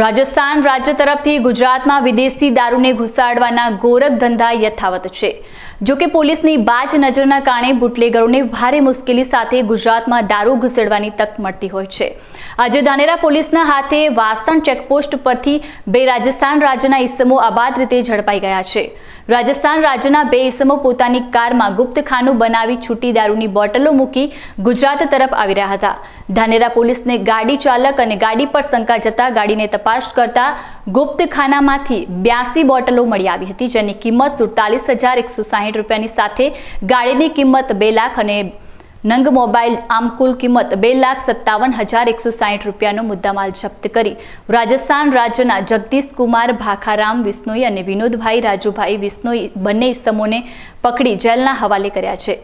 રાજસ્થાન રાજ્ય તરફથી ગુજરાતમાં વિદેશી દારૂને ઘુસાડવાના ગોરખ ધંધા યથાવત છે. જો કે પોલીસની બાજ નજરના કારણે બુટલેગરોને ભારે મુશ્કેલી સાથે ગુજરાતમાં દારૂ ઘુસેડવાની તક મળતી હોય છે. આજે ધાનેરા પોલીસના હાથે વાસણ ચેકપોસ્ટ પરથી બે રાજસ્થાન રાજ્યના ઈસમો આબાદ રીતે ઝડપાઈ ગયા છે. રાજસ્થાન રાજ્યના બે ઈસમો પોતાની કારમાં ગુપ્તખાનું બનાવી છૂટી દારૂની બોટલો મૂકી ગુજરાત તરફ આવી રહ્યા હતા. ધાનેરા પોલીસને ગાડી ચાલક અને ગાડી પર શંકા જતા ગાડીને તપાસ કરતા ગુપ્તખાનામાંથી બ્યાસી બોટલો મળી આવી હતી, જેની કિંમત સુડતાલીસ હજાર એકસો સાહીઠ રૂપિયાની સાથે ગાડીની કિંમત બે લાખ અને નંગ મોબાઈલ આમ કુલ કિંમત બે લાખ સત્તાવન હજાર એકસો સાહીઠ રૂપિયાનો મુદ્દામાલ જપ્ત કરી. રાજસ્થાન રાજ્યના જગદીશ કુમાર ભાખારામ, વિસ્નોઈ અને વિનોદભાઈ રાજુભાઈ, વિસ્નોઈ બંને ઇસમોને પકડી જેલના હવાલે કર્યા છે.